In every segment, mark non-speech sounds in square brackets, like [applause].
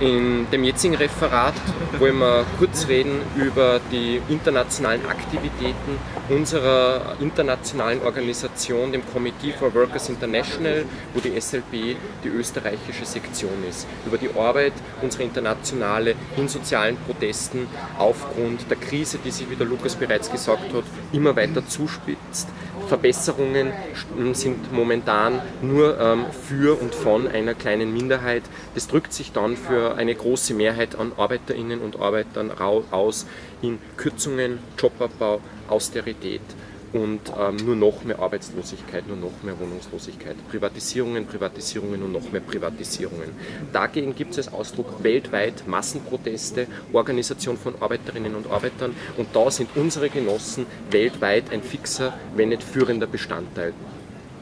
In dem jetzigen Referat wollen wir kurz reden über die internationalen Aktivitäten unserer internationalen Organisation, dem Committee for Workers International, wo die SLB die österreichische Sektion ist. Über die Arbeit unserer Internationale in sozialen Protesten aufgrund der Krise, die sich, wie der Lukas bereits gesagt hat, immer weiter zuspitzt Verbesserungen sind momentan nur ähm, für und von einer kleinen Minderheit. Das drückt sich dann für eine große Mehrheit an Arbeiterinnen und Arbeitern aus in Kürzungen, Jobabbau, Austerität und ähm, nur noch mehr Arbeitslosigkeit, nur noch mehr Wohnungslosigkeit. Privatisierungen, Privatisierungen und noch mehr Privatisierungen. Dagegen gibt es als Ausdruck weltweit Massenproteste, Organisation von Arbeiterinnen und Arbeitern und da sind unsere Genossen weltweit ein fixer, wenn nicht führender Bestandteil.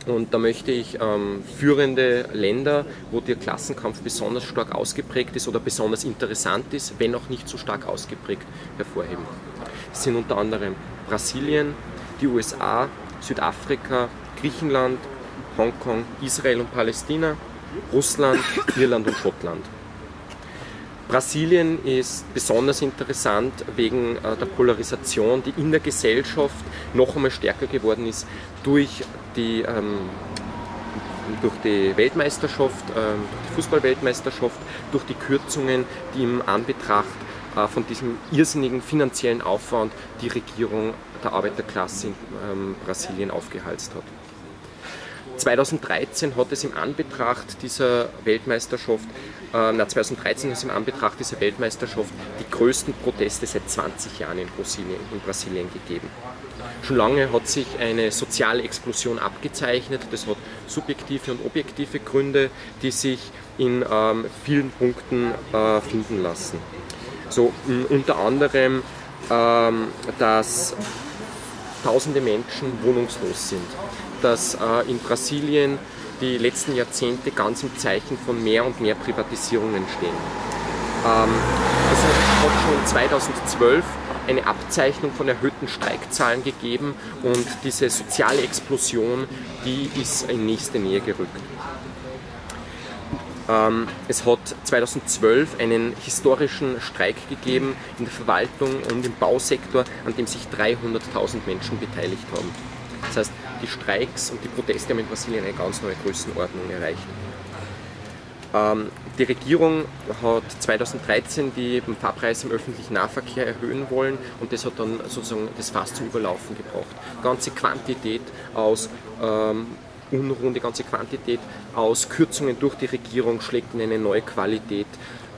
Und da möchte ich ähm, führende Länder, wo der Klassenkampf besonders stark ausgeprägt ist oder besonders interessant ist, wenn auch nicht so stark ausgeprägt, hervorheben. Das sind unter anderem Brasilien, die USA, Südafrika, Griechenland, Hongkong, Israel und Palästina, Russland, Irland und Schottland. Brasilien ist besonders interessant wegen äh, der Polarisation, die in der Gesellschaft noch einmal stärker geworden ist durch die, ähm, durch die Weltmeisterschaft, ähm, durch die Fußballweltmeisterschaft, durch die Kürzungen, die im Anbetracht von diesem irrsinnigen finanziellen Aufwand die Regierung der Arbeiterklasse in ähm, Brasilien aufgehalst hat. 2013 hat es im Anbetracht dieser Weltmeisterschaft, äh, na 2013 hat es im Anbetracht dieser Weltmeisterschaft die größten Proteste seit 20 Jahren in Brasilien, in Brasilien gegeben. Schon lange hat sich eine soziale Explosion abgezeichnet. Das hat subjektive und objektive Gründe, die sich in ähm, vielen Punkten äh, finden lassen. So unter anderem, ähm, dass tausende Menschen wohnungslos sind, dass äh, in Brasilien die letzten Jahrzehnte ganz im Zeichen von mehr und mehr Privatisierungen stehen. Ähm, es hat schon 2012 eine Abzeichnung von erhöhten Streikzahlen gegeben und diese soziale Explosion, die ist in nächste Nähe gerückt. Ähm, es hat 2012 einen historischen Streik gegeben in der Verwaltung und im Bausektor, an dem sich 300.000 Menschen beteiligt haben. Das heißt, die Streiks und die Proteste haben in Brasilien eine ganz neue Größenordnung erreicht. Ähm, die Regierung hat 2013 die Fahrpreise im öffentlichen Nahverkehr erhöhen wollen und das hat dann sozusagen das Fass zum Überlaufen gebracht. Ganze Quantität aus ähm, Unruhen, die ganze Quantität aus Kürzungen durch die Regierung schlägt in eine neue Qualität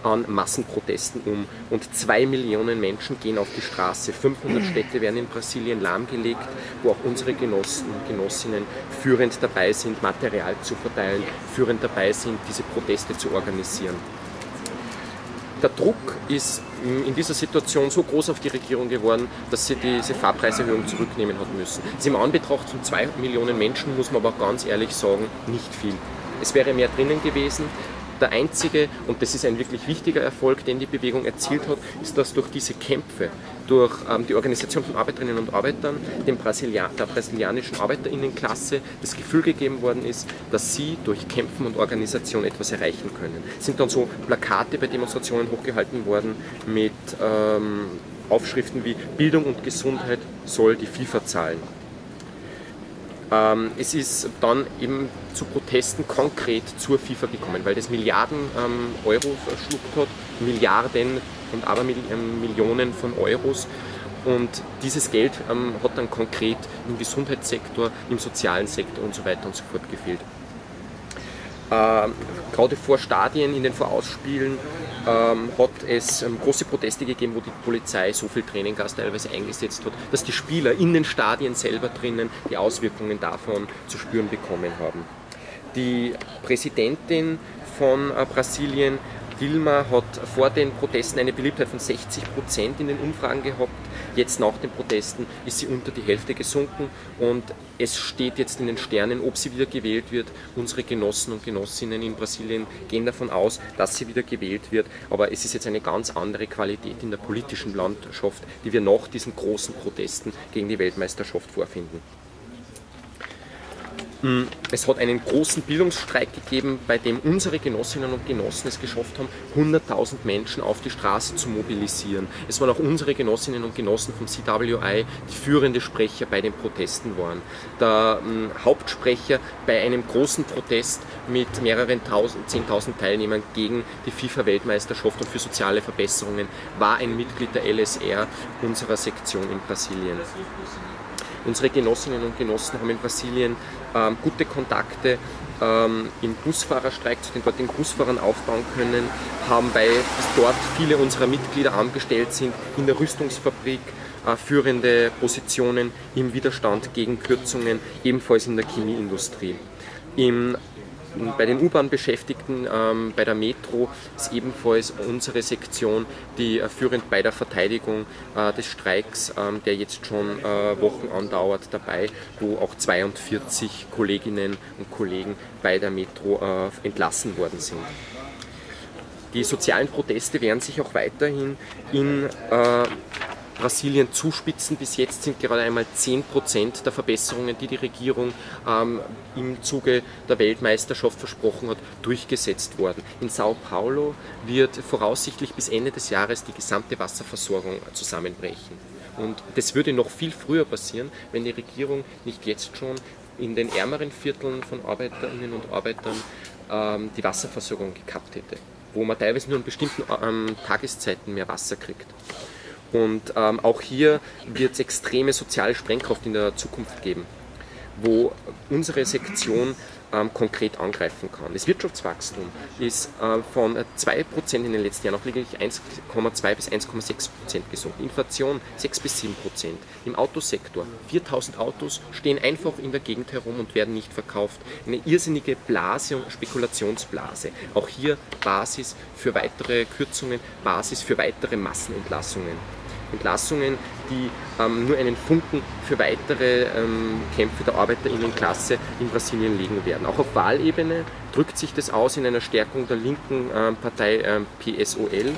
an Massenprotesten um. Und zwei Millionen Menschen gehen auf die Straße. 500 Städte werden in Brasilien lahmgelegt, wo auch unsere Genossen und Genossinnen führend dabei sind, Material zu verteilen, führend dabei sind, diese Proteste zu organisieren der Druck ist in dieser Situation so groß auf die Regierung geworden, dass sie diese Fahrpreiserhöhung zurücknehmen hat müssen. Das ist im Anbetracht von zwei Millionen Menschen, muss man aber ganz ehrlich sagen, nicht viel. Es wäre mehr drinnen gewesen. Der einzige, und das ist ein wirklich wichtiger Erfolg, den die Bewegung erzielt hat, ist, dass durch diese Kämpfe, durch ähm, die Organisation von Arbeiterinnen und Arbeitern, dem Brasilia der brasilianischen Arbeiterinnenklasse das Gefühl gegeben worden ist, dass sie durch Kämpfen und Organisation etwas erreichen können. Es sind dann so Plakate bei Demonstrationen hochgehalten worden mit ähm, Aufschriften wie Bildung und Gesundheit soll die FIFA zahlen. Ähm, es ist dann eben zu Protesten konkret zur FIFA gekommen, weil das Milliarden ähm, Euro verschluckt hat, Milliarden und aber ähm, Millionen von Euros. Und dieses Geld ähm, hat dann konkret im Gesundheitssektor, im sozialen Sektor und so weiter und so fort gefehlt. Ähm, gerade vor Stadien, in den Vorausspielen, ähm, hat es ähm, große Proteste gegeben, wo die Polizei so viel Tränengas teilweise eingesetzt hat, dass die Spieler in den Stadien selber drinnen die Auswirkungen davon zu spüren bekommen haben. Die Präsidentin von äh, Brasilien Dilma hat vor den Protesten eine Beliebtheit von 60 Prozent in den Umfragen gehabt. Jetzt nach den Protesten ist sie unter die Hälfte gesunken und es steht jetzt in den Sternen, ob sie wieder gewählt wird. Unsere Genossen und Genossinnen in Brasilien gehen davon aus, dass sie wieder gewählt wird. Aber es ist jetzt eine ganz andere Qualität in der politischen Landschaft, die wir nach diesen großen Protesten gegen die Weltmeisterschaft vorfinden. Es hat einen großen Bildungsstreik gegeben, bei dem unsere Genossinnen und Genossen es geschafft haben, 100.000 Menschen auf die Straße zu mobilisieren. Es waren auch unsere Genossinnen und Genossen vom CWI, die führende Sprecher bei den Protesten waren. Der äh, Hauptsprecher bei einem großen Protest mit mehreren tausend, 10.000 Teilnehmern gegen die FIFA-Weltmeisterschaft und für soziale Verbesserungen war ein Mitglied der LSR unserer Sektion in Brasilien. Unsere Genossinnen und Genossen haben in Brasilien ähm, gute Kontakte ähm, im Busfahrerstreik zu den dortigen Busfahrern aufbauen können, haben, weil dort viele unserer Mitglieder angestellt sind, in der Rüstungsfabrik äh, führende Positionen im Widerstand gegen Kürzungen, ebenfalls in der Chemieindustrie. Im bei den U-Bahn-Beschäftigten ähm, bei der Metro ist ebenfalls unsere Sektion, die äh, führend bei der Verteidigung äh, des Streiks, ähm, der jetzt schon äh, Wochen andauert, dabei, wo auch 42 Kolleginnen und Kollegen bei der Metro äh, entlassen worden sind. Die sozialen Proteste werden sich auch weiterhin in äh, Brasilien zuspitzen. Bis jetzt sind gerade einmal 10% der Verbesserungen, die die Regierung ähm, im Zuge der Weltmeisterschaft versprochen hat, durchgesetzt worden. In Sao Paulo wird voraussichtlich bis Ende des Jahres die gesamte Wasserversorgung zusammenbrechen. Und das würde noch viel früher passieren, wenn die Regierung nicht jetzt schon in den ärmeren Vierteln von Arbeiterinnen und Arbeitern ähm, die Wasserversorgung gekappt hätte, wo man teilweise nur an bestimmten ähm, Tageszeiten mehr Wasser kriegt. Und ähm, auch hier wird es extreme soziale Sprengkraft in der Zukunft geben, wo unsere Sektion ähm, konkret angreifen kann. Das Wirtschaftswachstum ist äh, von 2% in den letzten Jahren auf lediglich 1,2 bis 1,6% gesunken. Inflation 6 bis 7%. Im Autosektor 4000 Autos stehen einfach in der Gegend herum und werden nicht verkauft. Eine irrsinnige Blase und Spekulationsblase. Auch hier Basis für weitere Kürzungen, Basis für weitere Massenentlassungen. Entlassungen, die ähm, nur einen Funken für weitere ähm, Kämpfe der Arbeiterinnenklasse in Brasilien legen werden. Auch auf Wahlebene drückt sich das aus in einer Stärkung der linken ähm, Partei ähm, PSOL,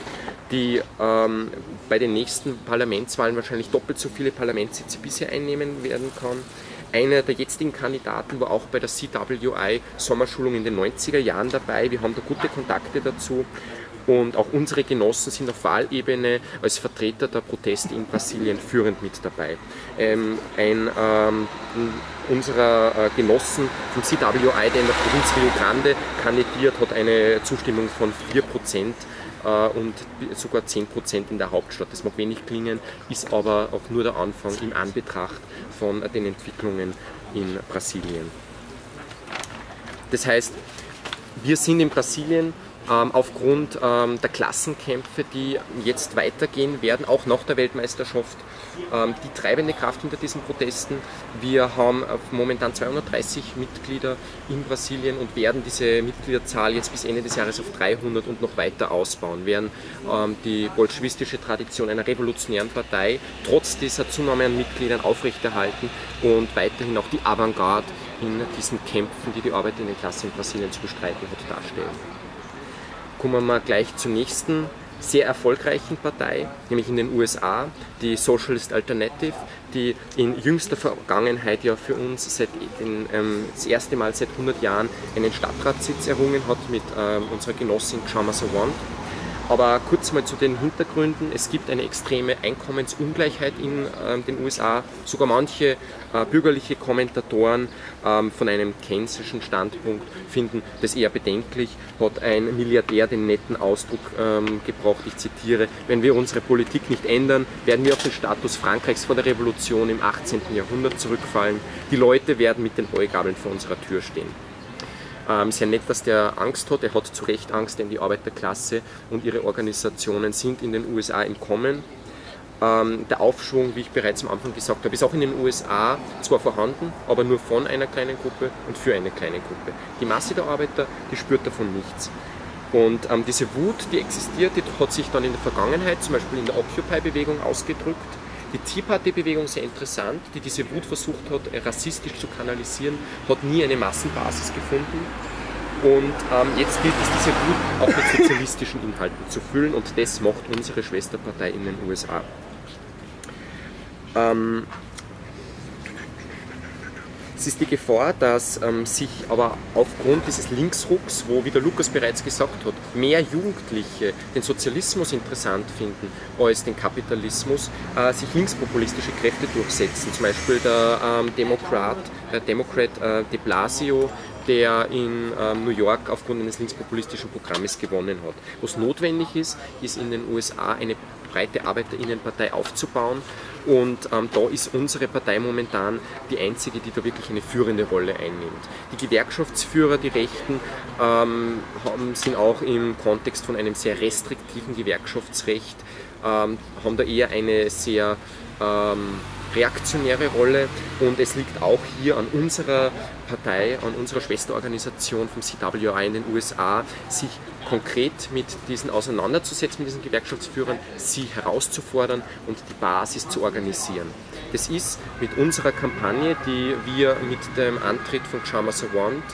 die ähm, bei den nächsten Parlamentswahlen wahrscheinlich doppelt so viele Parlamentssitze bisher einnehmen werden kann einer der jetzigen Kandidaten war auch bei der CWI Sommerschulung in den 90er Jahren dabei. Wir haben da gute Kontakte dazu. Und auch unsere Genossen sind auf Wahlebene als Vertreter der Proteste in Brasilien führend mit dabei. Ähm, ein ähm, unserer äh, Genossen vom CWI, der in der Provinz Rio Grande kandidiert, hat eine Zustimmung von 4% äh, und sogar 10% in der Hauptstadt. Das mag wenig klingen, ist aber auch nur der Anfang im Anbetracht von den Entwicklungen in Brasilien. Das heißt, wir sind in Brasilien ähm, aufgrund ähm, der Klassenkämpfe, die jetzt weitergehen werden, auch nach der Weltmeisterschaft, ähm, die treibende Kraft hinter diesen Protesten. Wir haben momentan 230 Mitglieder in Brasilien und werden diese Mitgliederzahl jetzt bis Ende des Jahres auf 300 und noch weiter ausbauen. Wir werden ähm, die bolschewistische Tradition einer revolutionären Partei trotz dieser Zunahme an Mitgliedern aufrechterhalten und weiterhin auch die Avantgarde in diesen Kämpfen, die die Arbeiterinnenklasse in Brasilien zu bestreiten hat, darstellen kommen wir gleich zur nächsten sehr erfolgreichen Partei, nämlich in den USA, die Socialist Alternative, die in jüngster Vergangenheit ja für uns seit den, ähm, das erste Mal seit 100 Jahren einen Stadtratssitz errungen hat mit ähm, unserer Genossin Chama Sawant aber kurz mal zu den Hintergründen. Es gibt eine extreme Einkommensungleichheit in äh, den USA. Sogar manche äh, bürgerliche Kommentatoren ähm, von einem keynesianischen Standpunkt finden das eher bedenklich. Hat ein Milliardär den netten Ausdruck ähm, gebraucht, ich zitiere, wenn wir unsere Politik nicht ändern, werden wir auf den Status Frankreichs vor der Revolution im 18. Jahrhundert zurückfallen. Die Leute werden mit den Heugabeln vor unserer Tür stehen. Ähm, sehr nett, dass der Angst hat. Er hat zu Recht Angst, denn die Arbeiterklasse und ihre Organisationen sind in den USA im Kommen. Ähm, der Aufschwung, wie ich bereits am Anfang gesagt habe, ist auch in den USA zwar vorhanden, aber nur von einer kleinen Gruppe und für eine kleine Gruppe. Die Masse der Arbeiter, die spürt davon nichts. Und ähm, diese Wut, die existiert, die hat sich dann in der Vergangenheit, zum Beispiel in der Occupy-Bewegung, ausgedrückt die Tea Party-Bewegung sehr interessant, die diese Wut versucht hat, rassistisch zu kanalisieren, hat nie eine Massenbasis gefunden. Und ähm, jetzt gilt es, diese Wut auch mit sozialistischen Inhalten zu füllen und das macht unsere Schwesterpartei in den USA. Ähm, Es ist die Gefahr, dass ähm, sich aber aufgrund dieses Linksrucks, wo, wie der Lukas bereits gesagt hat, mehr Jugendliche den Sozialismus interessant finden als den Kapitalismus, äh, sich linkspopulistische Kräfte durchsetzen. Zum Beispiel der ähm, Demokrat, der Democrat äh, de Blasio, der in ähm, New York aufgrund eines linkspopulistischen Programmes gewonnen hat. Was notwendig ist, ist in den USA eine breite Arbeiterinnenpartei aufzubauen. Und ähm, da ist unsere Partei momentan die einzige, die da wirklich eine führende Rolle einnimmt. Die Gewerkschaftsführer, die Rechten, ähm, haben, sind auch im Kontext von einem sehr restriktiven Gewerkschaftsrecht, ähm, haben da eher eine sehr ähm, reaktionäre Rolle und es liegt auch hier an unserer Partei, an unserer Schwesterorganisation vom CWI in den USA, sich konkret mit diesen auseinanderzusetzen, mit diesen Gewerkschaftsführern, sie herauszufordern und die Basis zu organisieren. Das ist mit unserer Kampagne, die wir mit dem Antritt von Chama Savant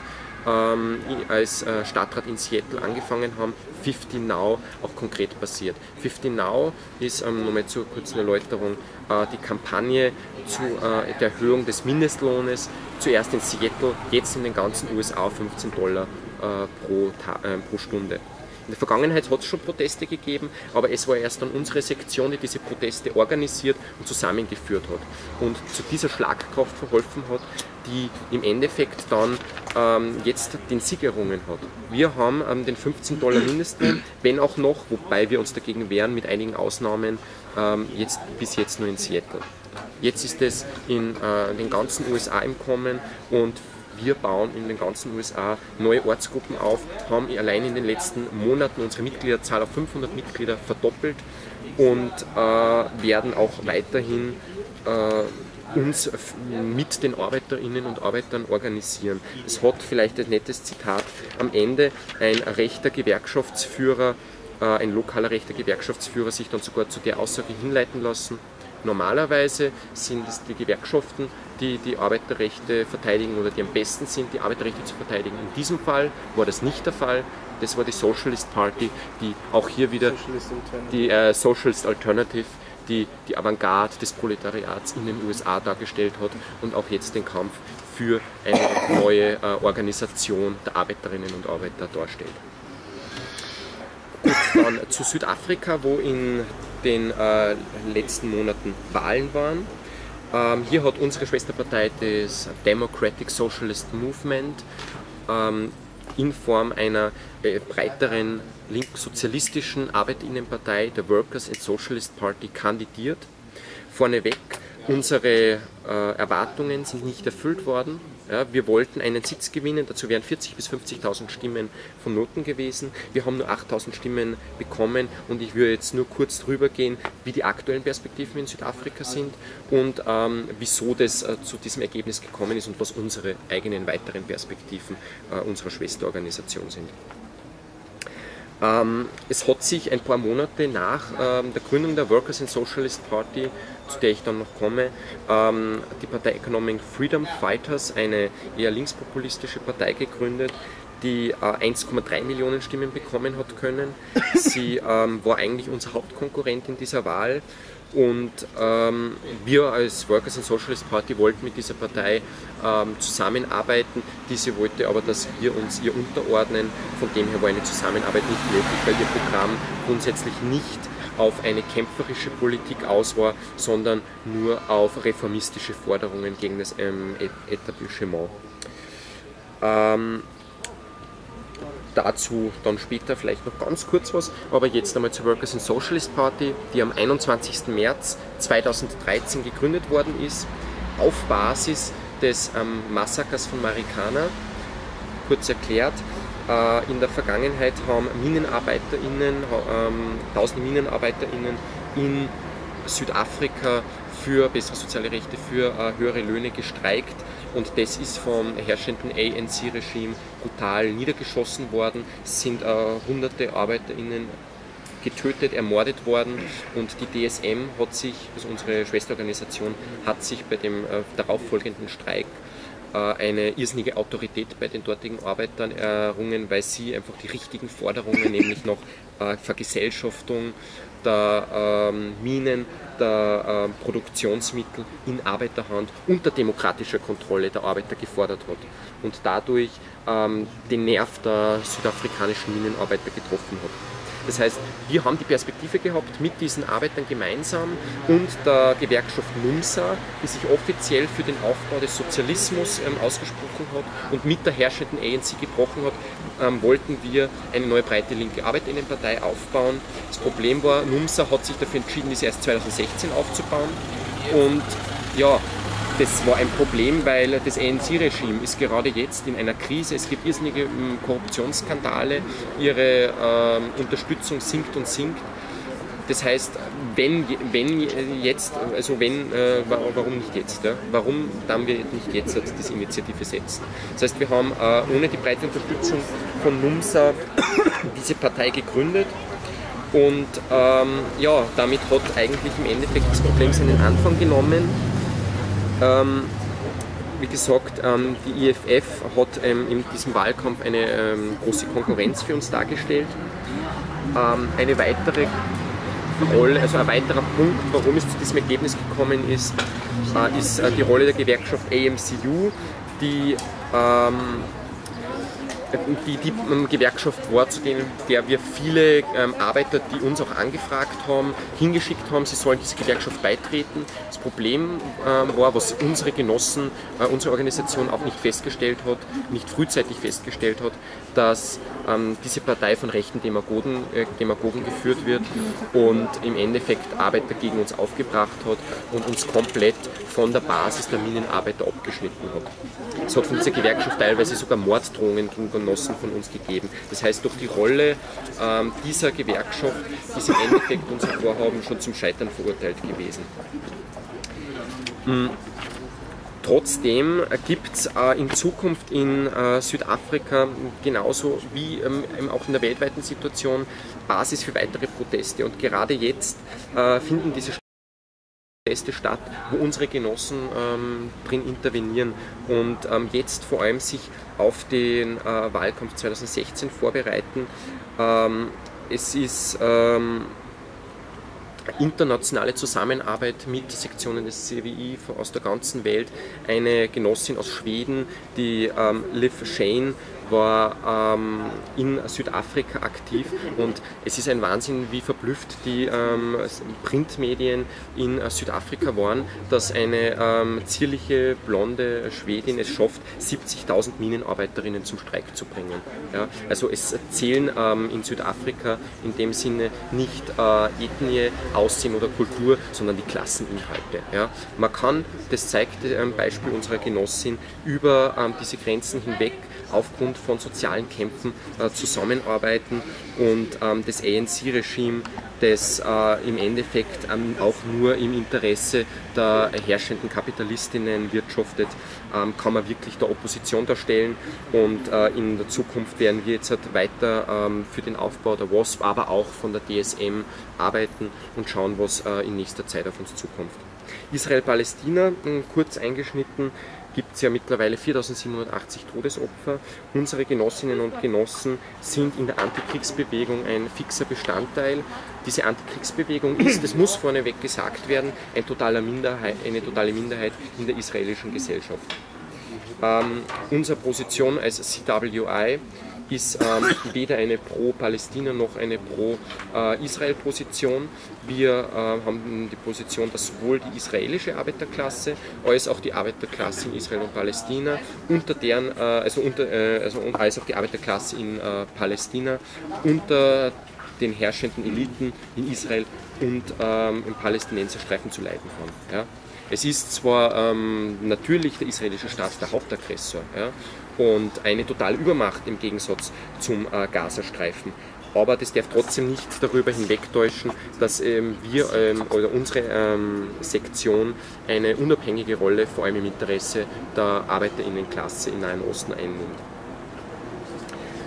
ähm, als äh, Stadtrat in Seattle angefangen haben, 15 Now auch konkret passiert. 15 Now ist, ähm, nochmal zur kurzen Erläuterung, äh, die Kampagne zu äh, der Erhöhung des Mindestlohnes, zuerst in Seattle, jetzt in den ganzen USA 15 Dollar äh, pro, äh, pro Stunde. In der Vergangenheit hat es schon Proteste gegeben, aber es war erst dann unsere Sektion, die diese Proteste organisiert und zusammengeführt hat und zu dieser Schlagkraft verholfen hat, die im Endeffekt dann ähm, jetzt den Sieg errungen hat. Wir haben ähm, den 15 Dollar Mindestlohn, wenn auch noch, wobei wir uns dagegen wehren, mit einigen Ausnahmen, ähm, jetzt, bis jetzt nur in Seattle. Jetzt ist es in äh, den ganzen USA im Kommen und wir bauen in den ganzen USA neue Ortsgruppen auf, haben allein in den letzten Monaten unsere Mitgliederzahl auf 500 Mitglieder verdoppelt und äh, werden auch weiterhin äh, uns mit den Arbeiterinnen und Arbeitern organisieren. Es hat vielleicht ein nettes Zitat am Ende, ein rechter Gewerkschaftsführer, äh, ein lokaler rechter Gewerkschaftsführer sich dann sogar zu der Aussage hinleiten lassen, Normalerweise sind es die Gewerkschaften, die die Arbeiterrechte verteidigen oder die am besten sind, die Arbeiterrechte zu verteidigen. In diesem Fall war das nicht der Fall. Das war die Socialist Party, die auch hier wieder die äh, Socialist Alternative, die die Avantgarde des Proletariats in den USA dargestellt hat und auch jetzt den Kampf für eine neue äh, Organisation der Arbeiterinnen und Arbeiter darstellt. Gut, dann zu Südafrika, wo in den äh, letzten Monaten Wahlen waren. Ähm, hier hat unsere Schwesterpartei das Democratic Socialist Movement ähm, in Form einer äh, breiteren sozialistischen Arbeiterinnenpartei, der Workers and Socialist Party, kandidiert. Vorneweg, unsere äh, Erwartungen sind nicht erfüllt worden. Ja, wir wollten einen Sitz gewinnen, dazu wären 40.000 bis 50.000 Stimmen von Noten gewesen. Wir haben nur 8.000 Stimmen bekommen und ich würde jetzt nur kurz drüber gehen, wie die aktuellen Perspektiven in Südafrika sind und ähm, wieso das äh, zu diesem Ergebnis gekommen ist und was unsere eigenen weiteren Perspektiven äh, unserer Schwesterorganisation sind. Ähm, es hat sich ein paar Monate nach ähm, der Gründung der Workers and Socialist Party, zu der ich dann noch komme, ähm, die Partei Economic Freedom Fighters, eine eher linkspopulistische Partei gegründet, die äh, 1,3 Millionen Stimmen bekommen hat können. Sie war eigentlich unser Hauptkonkurrent in dieser Wahl und ähm, wir als Workers and Socialist Party wollten mit dieser Partei ähm, zusammenarbeiten. Diese wollte aber, dass wir uns ihr unterordnen. Von dem her war eine Zusammenarbeit nicht möglich, weil ihr Programm grundsätzlich nicht auf eine kämpferische Politik aus war, sondern nur auf reformistische Forderungen gegen das ähm, Etablissement. Ähm, dazu dann später vielleicht noch ganz kurz was, aber jetzt einmal zur Workers and Socialist Party, die am 21. März 2013 gegründet worden ist, auf Basis des ähm, Massakers von Marikana. Kurz erklärt, äh, in der Vergangenheit haben MinenarbeiterInnen, ähm, tausende MinenarbeiterInnen in Südafrika für bessere soziale Rechte, für äh, höhere Löhne gestreikt und das ist vom herrschenden ANC-Regime brutal niedergeschossen worden. Es sind äh, hunderte ArbeiterInnen getötet, ermordet worden und die DSM hat sich, also unsere Schwesterorganisation, hat sich bei dem äh, darauffolgenden Streik äh, eine irrsinnige Autorität bei den dortigen Arbeitern errungen, weil sie einfach die richtigen Forderungen, [laughs] nämlich noch äh, Vergesellschaftung der ähm, Minen, der äh, Produktionsmittel in Arbeiterhand unter demokratischer Kontrolle der Arbeiter gefordert hat und dadurch ähm, den Nerv der südafrikanischen Minenarbeiter getroffen hat. Das heißt, wir haben die Perspektive gehabt, mit diesen Arbeitern gemeinsam und der Gewerkschaft NUMSA, die sich offiziell für den Aufbau des Sozialismus ähm, ausgesprochen hat und mit der herrschenden ANC gebrochen hat, ähm, wollten wir eine neue breite linke Arbeiterinnenpartei aufbauen. Das Problem war, NUMSA hat sich dafür entschieden, diese erst 2016 aufzubauen und ja, das war ein Problem, weil das ANC-Regime ist gerade jetzt in einer Krise. Es gibt irrsinnige hm, Korruptionsskandale, ihre ähm, Unterstützung sinkt und sinkt. Das heißt, wenn, wenn jetzt, also wenn, äh, warum nicht jetzt? Ja? Warum dann wir nicht jetzt diese Initiative setzen? Das heißt, wir haben äh, ohne die breite Unterstützung von NUMSA [coughs] diese Partei gegründet und ähm, ja, damit hat eigentlich im Endeffekt das Problem seinen Anfang genommen. Ähm, wie gesagt, ähm, die IFF hat ähm, in diesem Wahlkampf eine ähm, große Konkurrenz für uns dargestellt. Ähm, eine weitere Rolle, also ein weiterer Punkt, warum es zu diesem Ergebnis gekommen ist, äh, ist äh, die Rolle der Gewerkschaft AMCU, die ähm, die, die ähm, Gewerkschaft vorzugehen, der wir viele ähm, Arbeiter, die uns auch angefragt haben, hingeschickt haben, sie sollen diese Gewerkschaft beitreten. Das Problem ähm, war, was unsere Genossen, äh, unsere Organisation auch nicht festgestellt hat, nicht frühzeitig festgestellt hat, dass ähm, diese Partei von rechten Demagogen, äh, Demagogen geführt wird und im Endeffekt Arbeiter gegen uns aufgebracht hat und uns komplett von der Basis der Minenarbeiter abgeschnitten hat. Es hat von dieser Gewerkschaft teilweise sogar Morddrohungen gegen Genossen von uns gegeben. Das heißt, durch die Rolle ähm, dieser Gewerkschaft ist im Endeffekt unser Vorhaben schon zum Scheitern verurteilt gewesen. Mhm. Trotzdem gibt es äh, in Zukunft in äh, Südafrika genauso wie ähm, auch in der weltweiten Situation Basis für weitere Proteste. Und gerade jetzt äh, finden diese Proteste statt, wo unsere Genossen ähm, drin intervenieren und ähm, jetzt vor allem sich auf den äh, Wahlkampf 2016 vorbereiten. Ähm, es ist ähm, internationale Zusammenarbeit mit Sektionen des CWI aus der ganzen Welt. Eine Genossin aus Schweden, die ähm, Liv Shane, war ähm, in Südafrika aktiv und es ist ein Wahnsinn, wie verblüfft die ähm, Printmedien in äh, Südafrika waren, dass eine ähm, zierliche blonde Schwedin es schafft, 70.000 Minenarbeiterinnen zum Streik zu bringen. Ja? Also es zählen ähm, in Südafrika in dem Sinne nicht äh, Ethnie, Aussehen oder Kultur, sondern die Klasseninhalte. Ja? Man kann, das zeigt ein Beispiel unserer Genossin, über ähm, diese Grenzen hinweg aufgrund von sozialen Kämpfen äh, zusammenarbeiten und ähm, das ANC-Regime, das äh, im Endeffekt ähm, auch nur im Interesse der herrschenden Kapitalistinnen wirtschaftet, ähm, kann man wirklich der Opposition darstellen und äh, in der Zukunft werden wir jetzt halt weiter ähm, für den Aufbau der WASP, aber auch von der DSM arbeiten und schauen, was äh, in nächster Zeit auf uns zukommt. Israel-Palästina, kurz eingeschnitten, gibt es ja mittlerweile 4780 Todesopfer. Unsere Genossinnen und Genossen sind in der Antikriegsbewegung ein fixer Bestandteil. Diese Antikriegsbewegung ist, das muss vorneweg gesagt werden, ein eine totale Minderheit in der israelischen Gesellschaft. Ähm, unsere Position als CWI ist ähm, [clears throat] weder eine Pro-Palästina noch eine Pro-Israel-Position. Wir äh, haben die Position, dass sowohl die israelische Arbeiterklasse als auch die Arbeiterklasse in Israel und Palästina unter deren, äh, also unter, äh, also, als auch die Arbeiterklasse in äh, Palästina unter den herrschenden Eliten in Israel und ähm, im Palästinenserstreifen zu leiden haben. Ja. Es ist zwar ähm, natürlich der israelische Staat der Hauptaggressor, ja, und eine totale Übermacht im Gegensatz zum äh, Gazastreifen. Aber das darf trotzdem nicht darüber hinwegtäuschen, dass ähm, wir ähm, oder unsere ähm, Sektion eine unabhängige Rolle vor allem im Interesse der Arbeiterinnenklasse im Nahen Osten einnimmt.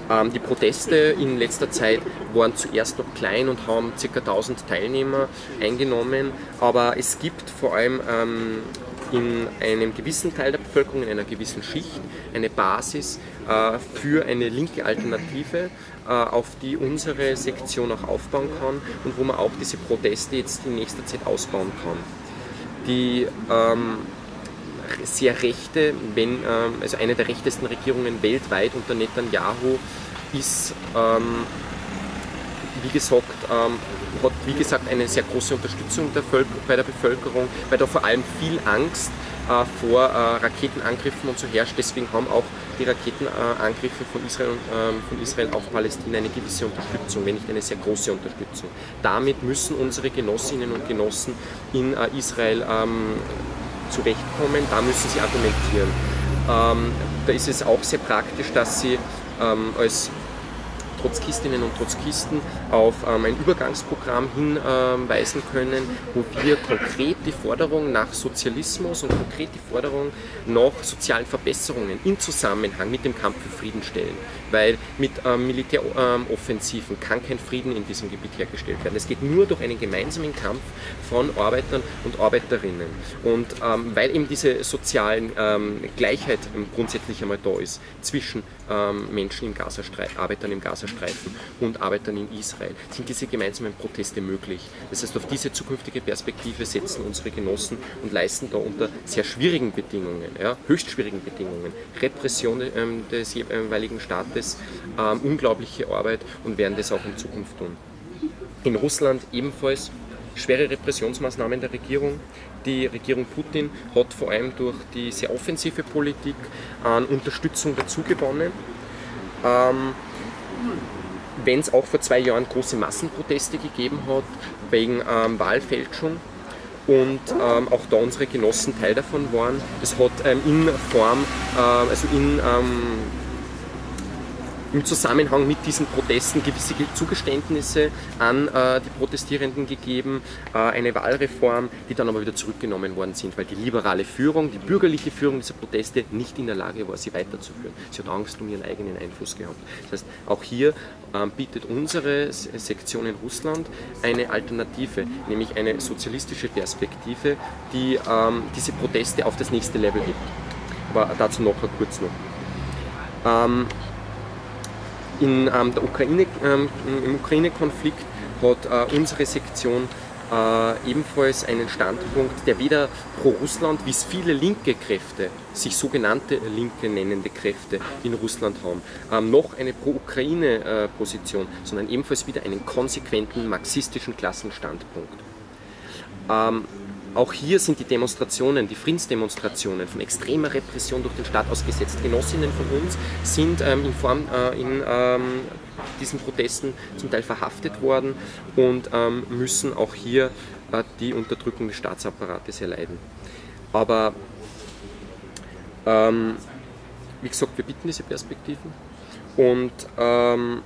Ähm, die Proteste in letzter Zeit waren zuerst noch klein und haben ca. 1000 Teilnehmer eingenommen, aber es gibt vor allem ähm, in einem gewissen Teil der Bevölkerung, in einer gewissen Schicht, eine Basis äh, für eine linke Alternative, äh, auf die unsere Sektion auch aufbauen kann und wo man auch diese Proteste jetzt in nächster Zeit ausbauen kann. Die ähm, sehr rechte, wenn, ähm, also eine der rechtesten Regierungen weltweit unter Netanyahu ist, ähm, wie gesagt, ähm, hat wie gesagt eine sehr große Unterstützung der bei der Bevölkerung, weil da vor allem viel Angst äh, vor äh, Raketenangriffen und so herrscht. Deswegen haben auch die Raketenangriffe von Israel, ähm, von Israel auf Palästina eine gewisse Unterstützung, wenn nicht eine sehr große Unterstützung. Damit müssen unsere Genossinnen und Genossen in äh, Israel zurechtkommen, da müssen sie argumentieren. Ähm, da ist es auch sehr praktisch, dass sie ähm, als Trotzkistinnen und Trotzkisten auf ähm, ein Übergangsprogramm hinweisen können, wo wir konkret die Forderung nach Sozialismus und konkret die Forderung nach sozialen Verbesserungen in Zusammenhang mit dem Kampf für Frieden stellen. Weil mit ähm, Militäroffensiven kann kein Frieden in diesem Gebiet hergestellt werden. Es geht nur durch einen gemeinsamen Kampf von Arbeitern und Arbeiterinnen. Und ähm, weil eben diese sozialen ähm, Gleichheit grundsätzlich einmal da ist zwischen ähm, Menschen im Gazastreifen, Arbeitern im Gazastreifen und Arbeitern in Israel, sind diese gemeinsamen Proteste möglich. Das heißt, auf diese zukünftige Perspektive setzen unsere Genossen und leisten da unter sehr schwierigen Bedingungen, ja, höchst schwierigen Bedingungen, Repression ähm, des jeweiligen Staates, ähm, unglaubliche Arbeit und werden das auch in Zukunft tun. In Russland ebenfalls schwere Repressionsmaßnahmen der Regierung. Die Regierung Putin hat vor allem durch die sehr offensive Politik an Unterstützung dazugewonnen. Ähm, Wenn es auch vor zwei Jahren große Massenproteste gegeben hat wegen ähm, Wahlfälschung und ähm, auch da unsere Genossen Teil davon waren. Es hat ähm, in Form, äh, also in ähm, im Zusammenhang mit diesen Protesten gewisse Zugeständnisse an äh, die Protestierenden gegeben, äh, eine Wahlreform, die dann aber wieder zurückgenommen worden sind, weil die liberale Führung, die bürgerliche Führung dieser Proteste nicht in der Lage war, sie weiterzuführen. Sie hat Angst um ihren eigenen Einfluss gehabt. Das heißt, auch hier ähm, bietet unsere Sektion in Russland eine Alternative, nämlich eine sozialistische Perspektive, die ähm, diese Proteste auf das nächste Level hebt. Aber dazu noch kurz noch. Ähm, in ähm, der Ukraine, ähm, im Ukraine-Konflikt hat äh, unsere Sektion äh, ebenfalls einen Standpunkt, der weder pro Russland, wie es viele linke Kräfte, sich sogenannte linke nennende Kräfte in Russland haben, ähm, noch eine pro Ukraine-Position, äh, sondern ebenfalls wieder einen konsequenten marxistischen Klassenstandpunkt. Ähm, auch hier sind die Demonstrationen, die Friedensdemonstrationen von extremer Repression durch den Staat ausgesetzt. Genossinnen von uns sind ähm, in Form äh, in ähm, diesen Protesten zum Teil verhaftet worden und ähm, müssen auch hier äh, die Unterdrückung des Staatsapparates erleiden. Aber ähm, wie gesagt, wir bieten diese Perspektiven und ähm,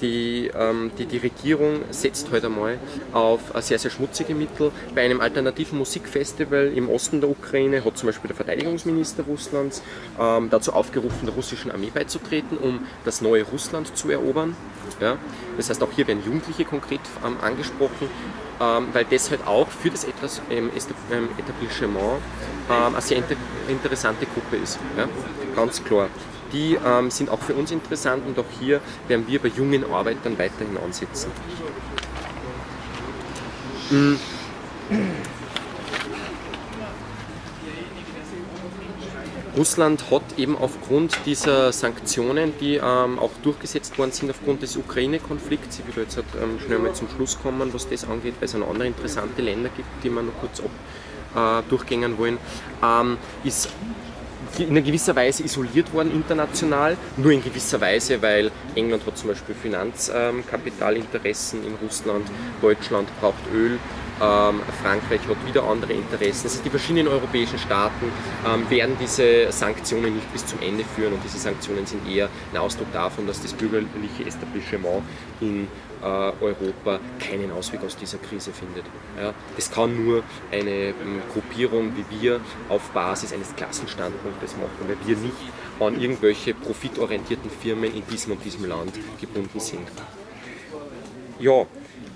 die, ähm, die, die Regierung setzt heute einmal auf sehr, sehr schmutzige Mittel. Bei einem alternativen Musikfestival im Osten der Ukraine hat zum Beispiel der Verteidigungsminister Russlands ähm, dazu aufgerufen, der russischen Armee beizutreten, um das neue Russland zu erobern. Ja? Das heißt, auch hier werden Jugendliche konkret ähm, angesprochen, ähm, weil das halt auch für das etwas, ähm, ähm, Etablissement eine sehr inter interessante Gruppe ist. Ja? Ganz klar die ähm, sind auch für uns interessant und auch hier werden wir bei jungen Arbeitern weiterhin ansetzen. Mhm. Russland hat eben aufgrund dieser Sanktionen, die ähm, auch durchgesetzt worden sind aufgrund des Ukraine-Konflikts, ich will jetzt halt, ähm, schnell mal zum Schluss kommen, was das angeht, weil es noch andere interessante Länder gibt, die wir noch kurz ab, äh, durchgängen wollen, ähm, ist in gewisser Weise isoliert worden international, nur in gewisser Weise, weil England hat zum Beispiel Finanzkapitalinteressen in Russland, Deutschland braucht Öl, ähm, Frankreich hat wieder andere Interessen. Heißt, die verschiedenen europäischen Staaten ähm, werden diese Sanktionen nicht bis zum Ende führen und diese Sanktionen sind eher ein Ausdruck davon, dass das bürgerliche Establishment in äh, Europa keinen Ausweg aus dieser Krise findet. Ja, das kann nur eine ähm, Gruppierung wie wir auf Basis eines Klassenstandpunktes machen, weil wir nicht an irgendwelche profitorientierten Firmen in diesem und diesem Land gebunden sind. Ja,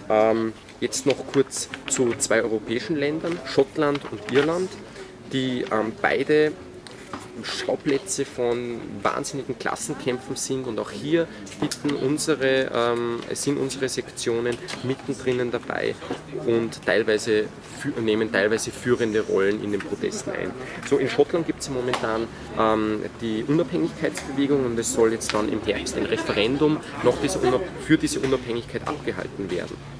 ähm, jetzt noch kurz zu zwei europäischen Ländern, Schottland und Irland die ähm, beide Schauplätze von wahnsinnigen Klassenkämpfen sind und auch hier bitten unsere, ähm, sind unsere Sektionen mittendrin dabei und teilweise nehmen teilweise führende Rollen in den Protesten ein. So in Schottland gibt es momentan ähm, die Unabhängigkeitsbewegung und es soll jetzt dann im Herbst ein Referendum noch diese für diese Unabhängigkeit abgehalten werden.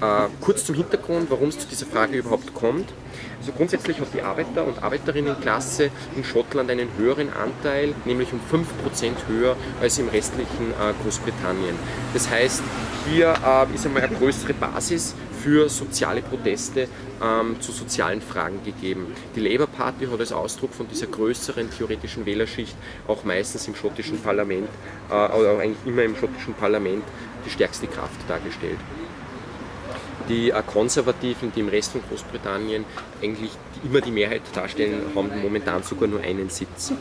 Äh, kurz zum Hintergrund, warum es zu dieser Frage überhaupt kommt. Also grundsätzlich hat die Arbeiter- und Arbeiterinnenklasse in Schottland einen höheren Anteil, nämlich um 5% höher als im restlichen äh, Großbritannien. Das heißt, hier äh, ist einmal eine größere Basis für soziale Proteste ähm, zu sozialen Fragen gegeben. Die Labour Party hat als Ausdruck von dieser größeren theoretischen Wählerschicht auch meistens im schottischen Parlament, äh, oder eigentlich immer im schottischen Parlament, die stärkste Kraft dargestellt. Die Konservativen, die im Rest von Großbritannien eigentlich immer die Mehrheit darstellen, haben momentan sogar nur einen Sitz.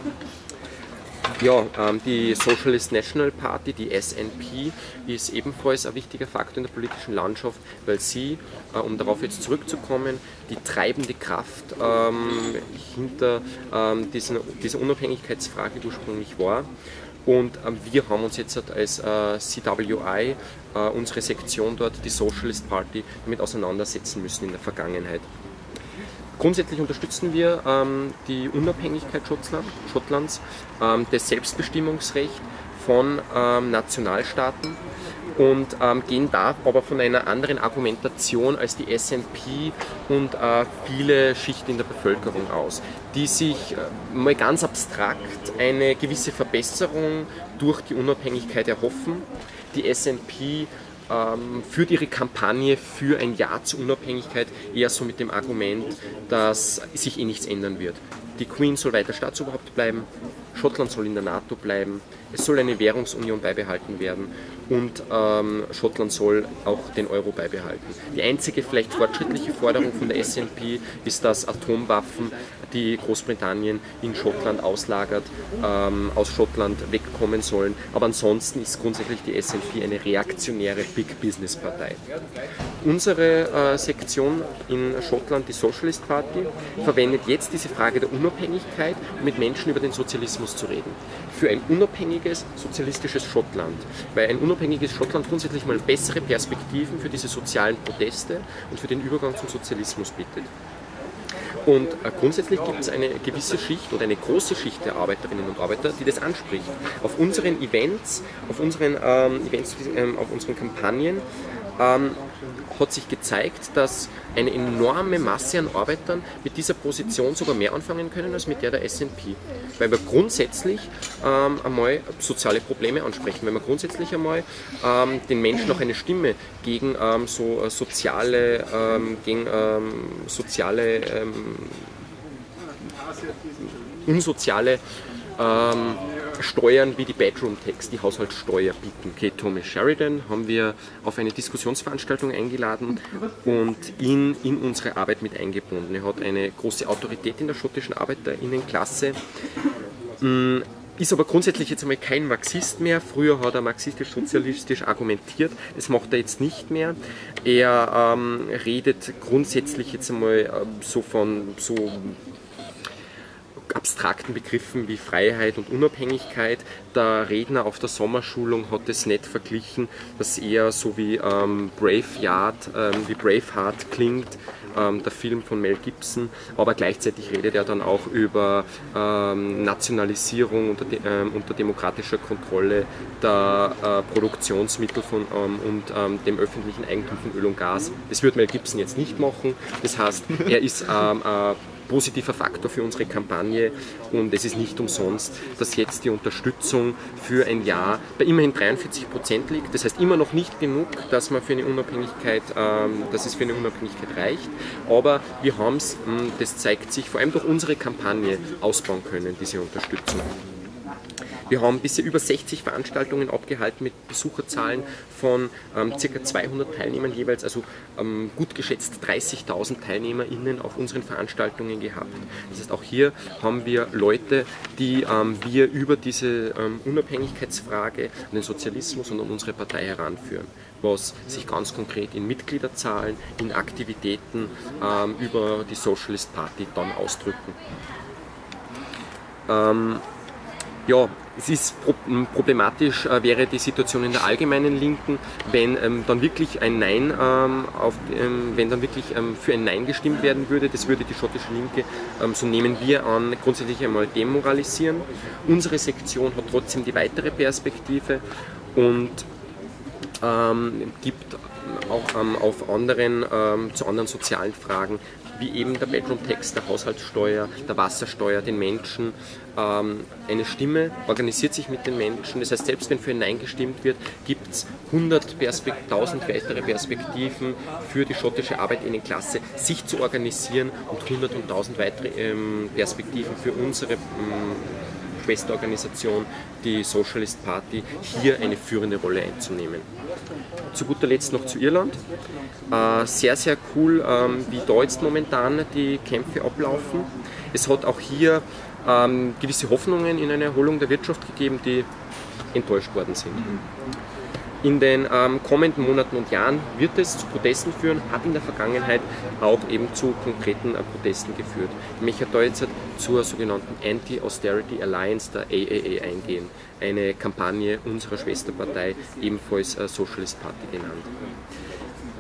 Ja, ähm, die Socialist National Party, die SNP, ist ebenfalls ein wichtiger Faktor in der politischen Landschaft, weil sie, äh, um darauf jetzt zurückzukommen, die treibende Kraft ähm, hinter ähm, dieser Unabhängigkeitsfrage ursprünglich war. Und wir haben uns jetzt als äh, CWI, äh, unsere Sektion dort, die Socialist Party, damit auseinandersetzen müssen in der Vergangenheit. Grundsätzlich unterstützen wir ähm, die Unabhängigkeit Schottland, Schottlands, ähm, das Selbstbestimmungsrecht von ähm, Nationalstaaten und ähm, gehen da aber von einer anderen Argumentation als die SNP und äh, viele Schichten in der Bevölkerung aus, die sich äh, mal ganz abstrakt eine gewisse Verbesserung durch die Unabhängigkeit erhoffen. Die SNP ähm, führt ihre Kampagne für ein Ja zur Unabhängigkeit eher so mit dem Argument, dass sich eh nichts ändern wird. Die Queen soll weiter Staatsoberhaupt bleiben, Schottland soll in der NATO bleiben, es soll eine Währungsunion beibehalten werden und ähm, Schottland soll auch den Euro beibehalten. Die einzige vielleicht fortschrittliche Forderung von der SNP ist, dass Atomwaffen, die Großbritannien in Schottland auslagert, ähm, aus Schottland wegkommen sollen. Aber ansonsten ist grundsätzlich die SNP eine reaktionäre Big Business Partei. Unsere äh, Sektion in Schottland, die Socialist Party, verwendet jetzt diese Frage der Unabhängigkeit, um mit Menschen über den Sozialismus zu reden. Für ein unabhängiges sozialistisches Schottland. Weil ein unabhängiges Schottland grundsätzlich mal bessere Perspektiven für diese sozialen Proteste und für den Übergang zum Sozialismus bietet. Und äh, grundsätzlich gibt es eine gewisse Schicht oder eine große Schicht der Arbeiterinnen und Arbeiter, die das anspricht. Auf unseren Events, auf unseren, ähm, Events, ähm, auf unseren Kampagnen ähm, hat sich gezeigt, dass eine enorme Masse an Arbeitern mit dieser Position sogar mehr anfangen können als mit der der S&P. Weil wir grundsätzlich ähm, einmal soziale Probleme ansprechen, weil wir grundsätzlich einmal ähm, den Menschen auch eine Stimme gegen ähm, so äh, soziale, ähm, gegen ähm, soziale ähm, unsoziale Steuern wie die Bedroom Tax, die Haushaltssteuer bieten. Okay, Thomas Sheridan haben wir auf eine Diskussionsveranstaltung eingeladen und ihn in unsere Arbeit mit eingebunden. Er hat eine große Autorität in der schottischen Arbeiterinnenklasse. Mm, ist aber grundsätzlich jetzt einmal kein Marxist mehr. Früher hat er marxistisch-sozialistisch argumentiert, das macht er jetzt nicht mehr. Er ähm, redet grundsätzlich jetzt einmal äh, so von so abstrakten Begriffen wie Freiheit und Unabhängigkeit. Der Redner auf der Sommerschulung hat es nicht verglichen, dass eher so wie ähm, Braveheart, ähm, wie Braveheart klingt, ähm, der Film von Mel Gibson, aber gleichzeitig redet er dann auch über ähm, Nationalisierung unter, de, ähm, unter, demokratischer Kontrolle der äh, Produktionsmittel von, ähm, und ähm, dem öffentlichen Eigentum von Öl und Gas. Das wird Mel Gibson jetzt nicht machen. Das heißt, er ist ähm, äh, positiver Faktor für unsere Kampagne und es ist nicht umsonst, dass jetzt die Unterstützung für ein Jahr bei immerhin 43 Prozent liegt. Das heißt immer noch nicht genug, dass man für eine Unabhängigkeit, ähm, dass es für eine Unabhängigkeit reicht, aber wir haben es, hm, das zeigt sich vor allem durch unsere Kampagne ausbauen können, diese Unterstützung. Wir haben bisher über 60 Veranstaltungen abgehalten mit Besucherzahlen von ähm, ca. 200 Teilnehmern jeweils, also ähm, gut geschätzt 30.000 TeilnehmerInnen auf unseren Veranstaltungen gehabt. Das heißt, auch hier haben wir Leute, die ähm, wir über diese ähm, Unabhängigkeitsfrage an den Sozialismus und an unsere Partei heranführen. was sich ganz konkret in Mitgliederzahlen, in Aktivitäten ähm, über die Socialist Party dann ausdrücken. Ähm, ja, es ist problematisch äh, wäre die Situation in der allgemeinen Linken, wenn ähm, dann wirklich ein Nein ähm, auf, ähm, wenn dann wirklich ähm, für ein Nein gestimmt werden würde, das würde die schottische Linke, ähm, so nehmen wir an, grundsätzlich einmal demoralisieren. Unsere Sektion hat trotzdem die weitere Perspektive und ähm, gibt auch auf anderen, zu anderen sozialen Fragen wie eben der Bedroom-Tax, der Haushaltssteuer, der Wassersteuer den Menschen ähm, eine Stimme, organisiert sich mit den Menschen. Das heißt, selbst wenn für ein Nein gestimmt wird, gibt es 100 Perspekt 1000 weitere Perspektiven für die schottische Arbeitnehmerklasse, sich zu organisieren und 100 und 1000 weitere ähm, Perspektiven für unsere Schwesterorganisation, die Socialist Party, hier eine führende Rolle einzunehmen. Zu guter Letzt noch zu Irland. Äh, sehr, sehr cool, ähm, wie jetzt momentan die Kämpfe ablaufen. Es hat auch hier ähm, gewisse Hoffnungen in eine Erholung der Wirtschaft gegeben, die enttäuscht worden sind. In den ähm, kommenden Monaten und Jahren wird es zu Protesten führen, hat in der Vergangenheit auch eben zu konkreten äh, Protesten geführt. Ich möchte da jetzt zur sogenannten Anti-Austerity Alliance der AAA eingehen, eine Kampagne unserer Schwesterpartei, ebenfalls äh, Socialist Party genannt.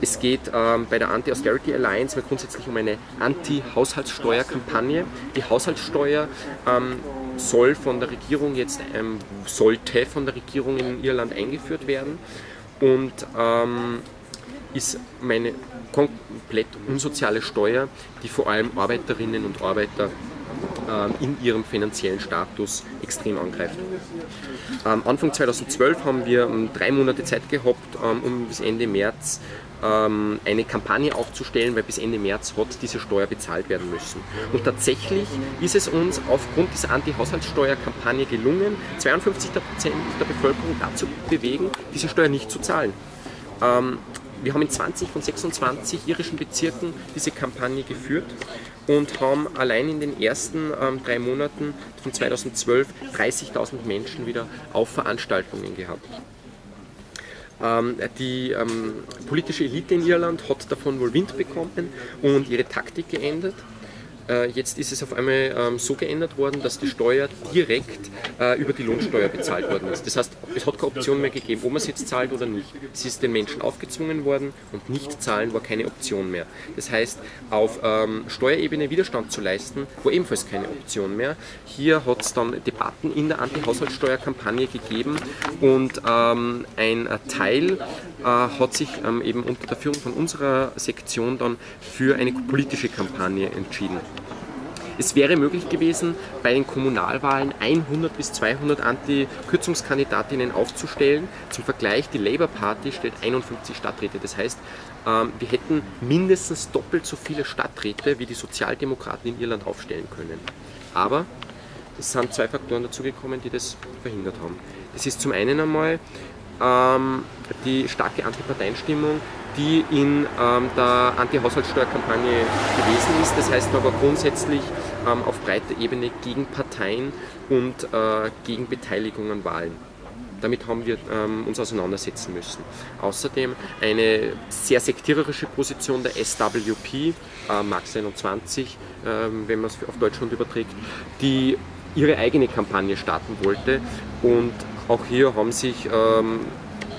Es geht ähm, bei der Anti-Austerity Alliance grundsätzlich um eine Anti-Haushaltssteuerkampagne. Die Haushaltssteuer ähm, soll von der Regierung jetzt, ähm, sollte von der Regierung in Irland eingeführt werden und ähm, ist meine komplett unsoziale Steuer, die vor allem Arbeiterinnen und Arbeiter ähm, in ihrem finanziellen Status extrem angreift. Ähm, Anfang 2012 haben wir drei Monate Zeit gehabt, um bis Ende März eine Kampagne aufzustellen, weil bis Ende März hat diese Steuer bezahlt werden müssen. Und tatsächlich ist es uns aufgrund dieser Anti-Haushaltssteuerkampagne gelungen, 52 Prozent der Bevölkerung dazu bewegen, diese Steuer nicht zu zahlen. Ähm, wir haben in 20 von 26 irischen Bezirken diese Kampagne geführt und haben allein in den ersten ähm, drei Monaten von 2012 30.000 Menschen wieder auf Veranstaltungen gehabt. Ähm, die ähm, politische Elite in Irland hat davon wohl Wind bekommen und ihre Taktik geändert. Äh, jetzt ist es auf einmal ähm, so geändert worden, dass die Steuer direkt äh, über die Lohnsteuer bezahlt worden ist. Das heißt, es hat keine Option mehr gegeben, ob man es jetzt zahlt oder nicht. Es ist den Menschen aufgezwungen worden und nicht zahlen war keine Option mehr. Das heißt, auf ähm, Steuerebene Widerstand zu leisten, war ebenfalls keine Option mehr. Hier hat es dann Debatten in der Anti-Haushaltssteuerkampagne gegeben und ähm, ein Teil äh, hat sich ähm, eben unter der Führung von unserer Sektion dann für eine politische Kampagne entschieden. Es wäre möglich gewesen, bei den Kommunalwahlen 100 bis 200 Anti-Kürzungskandidatinnen aufzustellen. Zum Vergleich, die Labour Party stellt 51 Stadträte. Das heißt, ähm, wir hätten mindestens doppelt so viele Stadträte wie die Sozialdemokraten in Irland aufstellen können. Aber es sind zwei Faktoren dazugekommen, die das verhindert haben. Das ist zum einen einmal ähm, die starke Antiparteienstimmung, die in ähm, der Anti-Haushaltssteuerkampagne gewesen ist. Das heißt, man war grundsätzlich ähm, auf breiter Ebene gegen Parteien und äh, gegen Beteiligung an Wahlen. Damit haben wir ähm, uns auseinandersetzen müssen. Außerdem eine sehr sektiererische Position der SWP, äh, Max 21, äh, wenn man es auf Deutschland überträgt, die ihre eigene Kampagne starten wollte und auch hier haben sich ähm,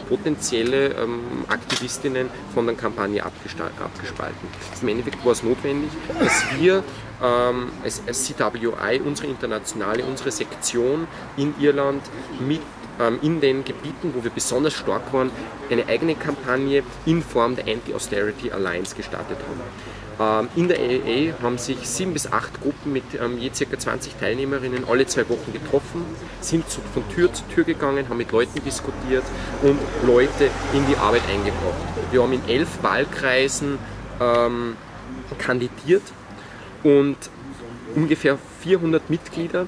potenzielle ähm, Aktivistinnen von der Kampagne abgespalten. Im Endeffekt war es notwendig, dass wir ähm, als, als CWI, unsere internationale, unsere Sektion in Irland mit ähm, in den Gebieten, wo wir besonders stark waren, eine eigene Kampagne in Form der Anti-Austerity Alliance gestartet haben. Ähm, in der AAA haben sich sieben bis acht Gruppen mit ähm, je ca. 20 Teilnehmerinnen alle zwei Wochen getroffen, sind von Tür zu Tür gegangen, haben mit Leuten diskutiert und Leute in die Arbeit eingebracht. Wir haben in elf Wahlkreisen ähm, kandidiert und ungefähr 400 Mitglieder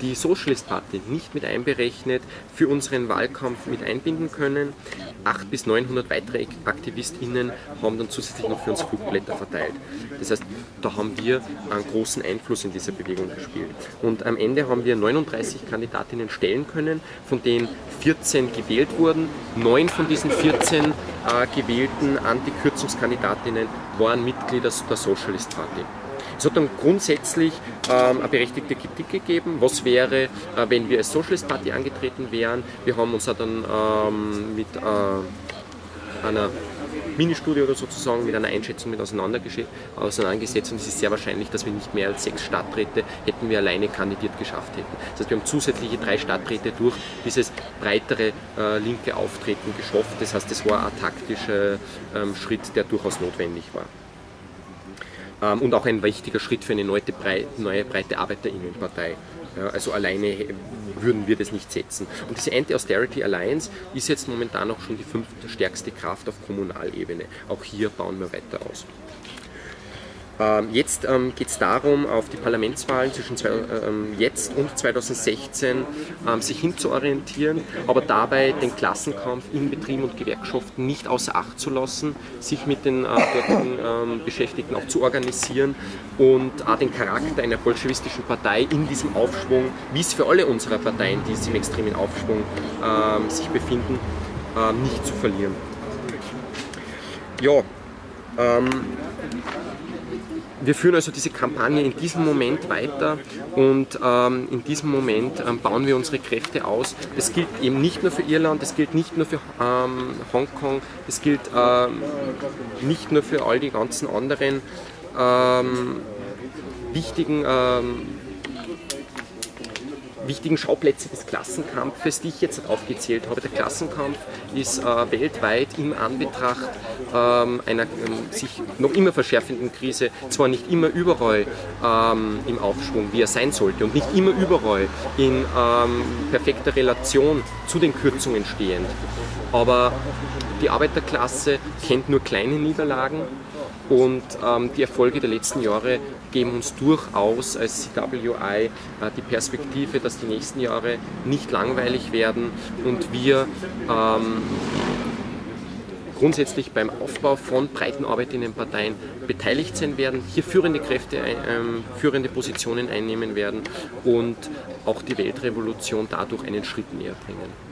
die Socialist Party nicht mit einberechnet, für unseren Wahlkampf mit einbinden können. 800 bis 900 weitere AktivistInnen haben dann zusätzlich noch für uns Flugblätter verteilt. Das heißt, da haben wir einen großen Einfluss in dieser Bewegung gespielt. Und am Ende haben wir 39 Kandidatinnen stellen können, von denen 14 gewählt wurden. Neun von diesen 14 äh, gewählten Antikürzungskandidatinnen waren Mitglieder der Socialist Party. Es hat dann grundsätzlich ähm, eine berechtigte Kritik gegeben, was wäre, äh, wenn wir als Socialist Party angetreten wären. Wir haben uns dann ähm, mit äh, einer Ministudie oder sozusagen mit einer Einschätzung mit auseinandergesetzt und es ist sehr wahrscheinlich, dass wir nicht mehr als sechs Stadträte hätten wir alleine kandidiert geschafft hätten. Das heißt, wir haben zusätzliche drei Stadträte durch dieses breitere äh, linke Auftreten geschafft. Das heißt, das war ein taktischer ähm, Schritt, der durchaus notwendig war und auch ein wichtiger Schritt für eine neue, neue breite Arbeiterinnenpartei. Ja, also alleine würden wir das nicht setzen. Und diese Anti-Austerity Alliance ist jetzt momentan auch schon die fünfte stärkste Kraft auf Kommunalebene. Auch hier bauen wir weiter aus. Ähm, jetzt ähm, geht es darum, auf die Parlamentswahlen zwischen zwei, ähm, jetzt und 2016 ähm, sich hinzuorientieren, aber dabei den Klassenkampf in Betrieben und Gewerkschaften nicht außer Acht zu lassen, sich mit den äh, dortigen ähm, Beschäftigten auch zu organisieren und auch den Charakter einer bolschewistischen Partei in diesem Aufschwung, wie es für alle unserer Parteien, die sich im extremen Aufschwung ähm, sich befinden, nicht zu verlieren. Ja, wir führen also diese Kampagne in diesem Moment weiter und ähm, in diesem Moment ähm, bauen wir unsere Kräfte aus. Das gilt eben nicht nur für Irland, das gilt nicht nur für ähm, Hongkong, das gilt ähm, nicht nur für all die ganzen anderen ähm, wichtigen ähm, wichtigen Schauplätze des Klassenkampfes, die ich jetzt aufgezählt habe. Der Klassenkampf ist äh, weltweit im Anbetracht einer ähm, sich noch immer verschärfenden Krise zwar nicht immer überall ähm, im Aufschwung, wie er sein sollte, und nicht immer überall in ähm, perfekter Relation zu den Kürzungen stehend, aber die Arbeiterklasse kennt nur kleine Niederlagen und ähm, die Erfolge der letzten Jahre geben uns durchaus als CWI äh, die Perspektive, dass die nächsten Jahre nicht langweilig werden und wir ähm, grundsätzlich beim Aufbau von breiten Arbeiterinnenparteien beteiligt sein werden, hier führende Kräfte, äh, führende Positionen einnehmen werden und auch die Weltrevolution dadurch einen Schritt näher bringen.